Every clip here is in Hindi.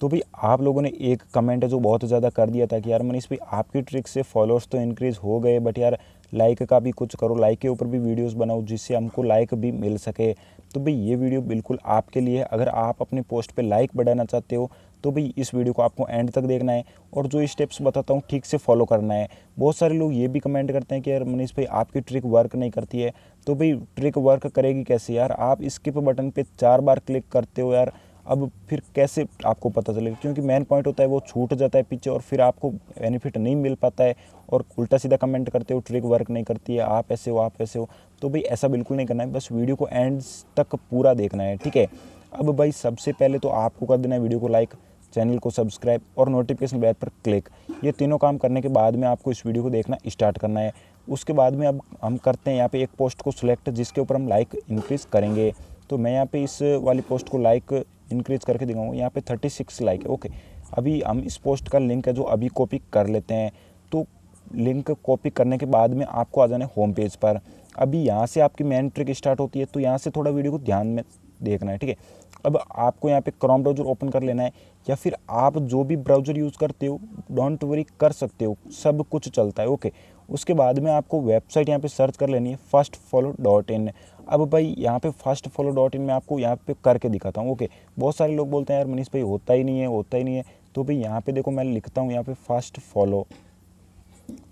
तो भाई आप लोगों ने एक कमेंट है जो बहुत ज़्यादा कर दिया था कि यार मनीष भाई, आपकी ट्रिक से फॉलोअर्स तो इंक्रीज़ हो गए बट यार लाइक का भी कुछ करो लाइक के ऊपर भी वीडियोस बनाओ जिससे हमको लाइक भी मिल सके। तो भाई ये वीडियो बिल्कुल आपके लिए है। अगर आप अपनी पोस्ट पे लाइक बढ़ाना चाहते हो तो भाई इस वीडियो को आपको एंड तक देखना है और जो स्टेप्स बताता हूँ ठीक से फॉलो करना है। बहुत सारे लोग ये भी कमेंट करते हैं कि यार मनीष भाई, आपकी ट्रिक वर्क नहीं करती है। तो भाई ट्रिक वर्क करेगी कैसे? यार आप स्किप बटन पे चार बार क्लिक करते हो यार। अब फिर कैसे आपको पता चलेगा? क्योंकि मेन पॉइंट होता है वो छूट जाता है पीछे और फिर आपको बेनिफिट नहीं मिल पाता है और उल्टा सीधा कमेंट करते हो ट्रिक वर्क नहीं करती है, आप ऐसे हो, आप ऐसे हो तो भाई ऐसा बिल्कुल नहीं करना है। बस वीडियो को एंड तक पूरा देखना है, ठीक है? अब भाई सबसे पहले तो आपको कर देना है वीडियो को लाइक चैनल को सब्सक्राइब और नोटिफिकेशन बेल पर क्लिक ये तीनों काम करने के बाद में आपको इस वीडियो को देखना स्टार्ट करना है। उसके बाद में अब हम करते हैं यहाँ पे एक पोस्ट को सिलेक्ट जिसके ऊपर हम लाइक इंक्रीज़ करेंगे। तो मैं यहाँ पे इस वाली पोस्ट को लाइक इंक्रीज़ करके दिखाऊँगा। यहाँ पे थर्टी सिक्स लाइक है। ओके अभी हम इस पोस्ट का लिंक है जो अभी कॉपी कर लेते हैं। तो लिंक कॉपी करने के बाद में आपको आ जाना है होम पेज पर। अभी यहाँ से आपकी मेन ट्रिक स्टार्ट होती है तो यहाँ से थोड़ा वीडियो को ध्यान में देखना है, ठीक है? अब आपको यहाँ पे क्रॉम ब्राउज़र ओपन कर लेना है, या फिर आप जो भी ब्राउज़र यूज़ करते हो डोंट वरी कर सकते हो। सब कुछ चलता है। ओके उसके बाद में आपको वेबसाइट यहाँ पे सर्च कर लेनी है फ़र्स्ट फॉलो डॉट इन अब भाई, यहाँ पे फ़र्स्ट फॉलो डॉट इन में आपको यहाँ पे करके दिखाता हूँ। ओके, बहुत सारे लोग बोलते हैं, यार मनीष भाई, होता ही नहीं है, होता ही नहीं है। तो भाई, यहाँ पे देखो मैं लिखता हूँ यहाँ पे first follow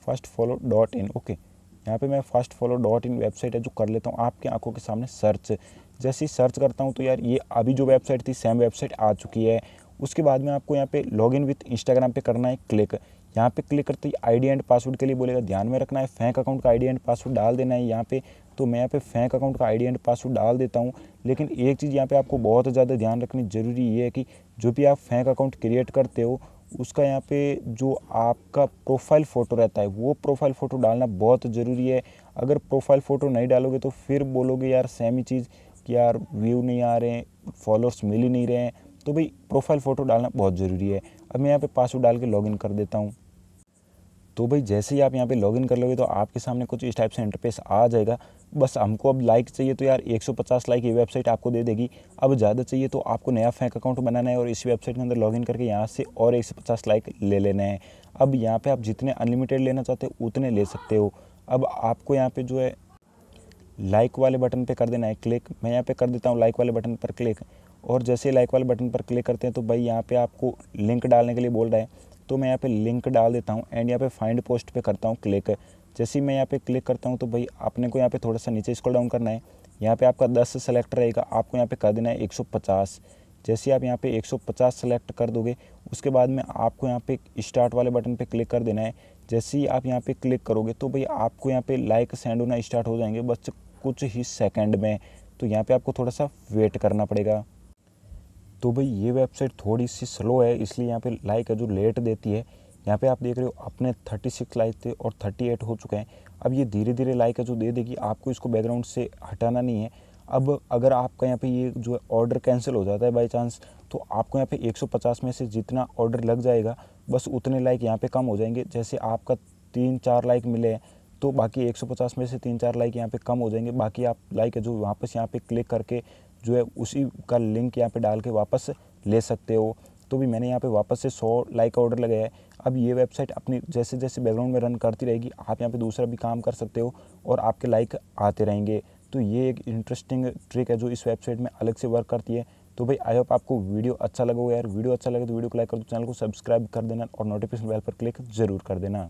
first follow dot in okay, यहाँ पे मैं first follow dot in website है जो कर लेता हूँ आपके आँखों के सामने सर्च जैसे ही सर्च करता हूँ तो यार ये अभी जो वेबसाइट थी सेम वेबसाइट आ चुकी है। उसके बाद में आपको यहाँ पे लॉगिन विथ इंस्टाग्राम पे करना है क्लिक यहाँ पे क्लिक करते ही आईडी एंड पासवर्ड के लिए बोलेगा, ध्यान में रखना है फैंक अकाउंट का आईडी एंड पासवर्ड डाल देना है यहाँ पे। तो मैं यहाँ पे फैंक अकाउंट का आईडी एंड पासवर्ड डाल देता हूँ। लेकिन एक चीज़ यहाँ पे आपको बहुत ज़्यादा ध्यान रखनी ज़रूरी ये है कि जो भी आप फैंक अकाउंट क्रिएट करते हो, उसका यहाँ पे जो आपका प्रोफ़ाइल फ़ोटो रहता है, वो प्रोफ़ाइल फ़ोटो डालना बहुत ज़रूरी है। अगर प्रोफ़ाइल फ़ोटो नहीं डालोगे तो फिर बोलोगे, यार सेम ही चीज़, कि यार व्यू नहीं आ रहे हैं फॉलोअर्स मिल ही नहीं रहे हैं। तो भाई प्रोफ़ाइल फ़ोटो डालना बहुत ज़रूरी है। अब मैं यहाँ पे पासवर्ड डाल के लॉगिन कर देता हूँ। तो भाई जैसे ही आप यहाँ पे लॉगिन कर लोगे तो आपके सामने कुछ इस टाइप से इंटरफेस आ जाएगा। बस हमको अब लाइक चाहिए तो यार 150 लाइक ये वेबसाइट आपको दे देगी। अब ज़्यादा चाहिए तो आपको नया फैंक अकाउंट बनाना है और इस वेबसाइट के अंदर लॉगिन करके यहाँ से और एक सौ पचास लाइक ले लेना है। अब यहाँ पर आप जितने अनलिमिटेड लेना चाहते हो, उतने ले सकते हो। अब आपको यहाँ पर जो है लाइक वाले बटन पर कर देना है क्लिक मैं यहाँ पर कर देता हूँ लाइक वाले बटन पर क्लिक और जैसे लाइक वाले बटन पर क्लिक करते हैं तो भाई यहाँ पे आपको लिंक डालने के लिए बोल रहा है। तो मैं यहाँ पे लिंक डाल देता हूँ एंड यहाँ पे फाइंड पोस्ट पे करता हूँ क्लिक जैसे ही मैं यहाँ पे क्लिक करता हूँ तो भाई आपने को यहाँ पे थोड़ा सा नीचे स्क्रॉल डाउन करना है यहाँ पे आपका 10 सेलेक्ट रहेगा आपको यहाँ पे कर देना है 150 जैसे आप यहाँ पे 150 सेलेक्ट कर दोगे उसके बाद में आपको यहाँ पे स्टार्ट वाले बटन पे क्लिक कर देना है जैसे ही आप यहाँ पे क्लिक करोगे तो भाई आपको यहाँ पे लाइक सेंड होना स्टार्ट हो जाएँगे बस कुछ ही सेकेंड में तो यहाँ पर आपको थोड़ा सा वेट करना पड़ेगा तो भाई ये वेबसाइट थोड़ी सी स्लो है, इसलिए यहाँ पे लाइक है जो लेट देती है। यहाँ पे आप देख रहे हो अपने 36 लाइक थे और 38 हो चुके हैं। अब ये धीरे धीरे लाइक है जो दे देगी, आपको इसको बैकग्राउंड से हटाना नहीं है। अब अगर आपका यहाँ पे ये जो है ऑर्डर कैंसिल हो जाता है बाई चांस तो आपको यहाँ पे 150 में से जितना ऑर्डर लग जाएगा, बस उतने लाइक यहाँ पे कम हो जाएँगे। जैसे आपका तीन चार लाइक मिले हैं तो बाकी 150 में से तीन चार लाइक यहाँ पे कम हो जाएँगे। बाकी आप लाइक है जो वापस यहाँ पे क्लिक करके जो है उसी का लिंक यहाँ पे डाल के वापस ले सकते हो। तो भी मैंने यहाँ पे वापस से सौ लाइक का ऑर्डर लगाया है। अब ये वेबसाइट अपनी जैसे जैसे बैकग्राउंड में रन करती रहेगी, आप यहाँ पे दूसरा भी काम कर सकते हो और आपके लाइक आते रहेंगे। तो ये एक इंटरेस्टिंग ट्रिक है जो इस वेबसाइट में अलग से वर्क करती है। तो भाई आई होप आपको वीडियो अच्छा लगा हो यार। वीडियो अच्छा लगे तो वीडियो को लाइक कर दो चैनल को सब्सक्राइब कर देना और नोटिफिकेशन बेल पर क्लिक ज़रूर कर देना।